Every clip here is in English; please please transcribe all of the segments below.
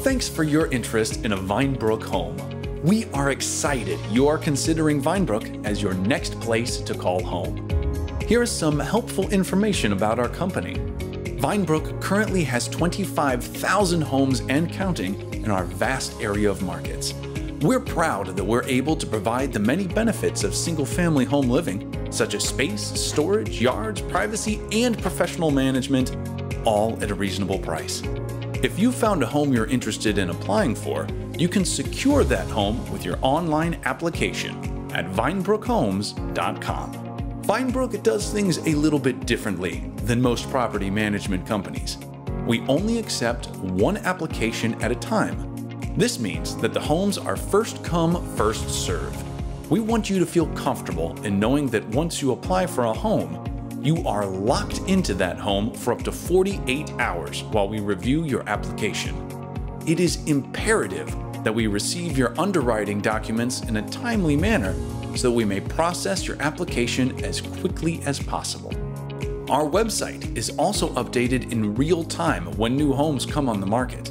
Thanks for your interest in a Vinebrook home. We are excited you are considering Vinebrook as your next place to call home. Here is some helpful information about our company. Vinebrook currently has 25,000 homes and counting in our vast area of markets. We're proud that we're able to provide the many benefits of single family home living, such as space, storage, yards, privacy, and professional management, all at a reasonable price. If you found a home you're interested in applying for, you can secure that home with your online application at vinebrookhomes.com. Vinebrook does things a little bit differently than most property management companies. We only accept one application at a time this means that the homes are first come, first serve. We want you to feel comfortable in knowing that once you apply for a home, you are locked into that home for up to 48 hours while we review your application. It is imperative that we receive your underwriting documents in a timely manner so we may process your application as quickly as possible. Our website is also updated in real time when new homes come on the market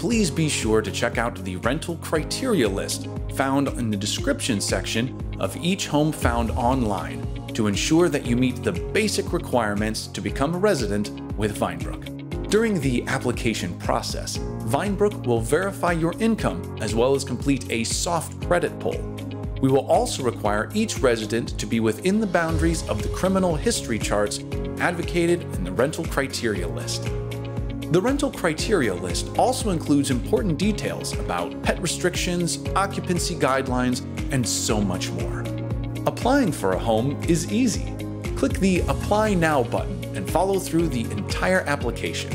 please be sure to check out the rental criteria list found in the description section of each home found online to ensure that you meet the basic requirements to become a resident with Vinebrook. During the application process, Vinebrook will verify your income as well as complete a soft credit pull. We will also require each resident to be within the boundaries of the criminal history charts advocated in the rental criteria list. The rental criteria list also includes important details about pet restrictions, occupancy guidelines, and so much more. Applying for a home is easy. Click the Apply Now button and follow through the entire application.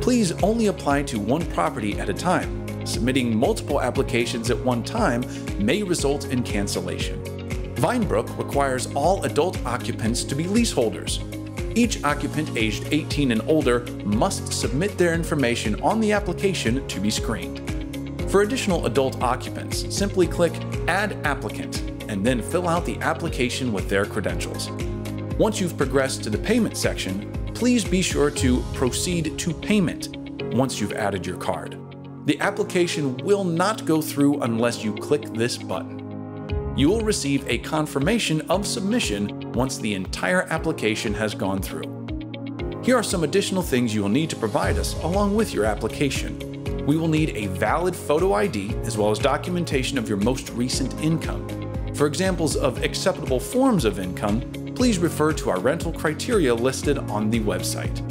Please only apply to one property at a time. Submitting multiple applications at one time may result in cancellation. Vinebrook requires all adult occupants to be leaseholders, each occupant aged 18 and older must submit their information on the application to be screened. For additional adult occupants, simply click Add Applicant and then fill out the application with their credentials. Once you've progressed to the payment section, please be sure to proceed to payment once you've added your card. The application will not go through unless you click this button you will receive a confirmation of submission once the entire application has gone through. Here are some additional things you will need to provide us along with your application. We will need a valid photo ID as well as documentation of your most recent income. For examples of acceptable forms of income, please refer to our rental criteria listed on the website.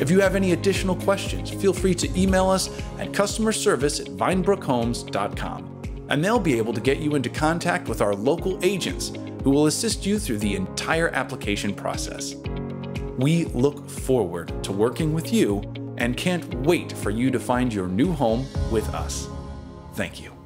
If you have any additional questions, feel free to email us at customerservice at vinebrookhomes.com and they'll be able to get you into contact with our local agents who will assist you through the entire application process. We look forward to working with you and can't wait for you to find your new home with us. Thank you.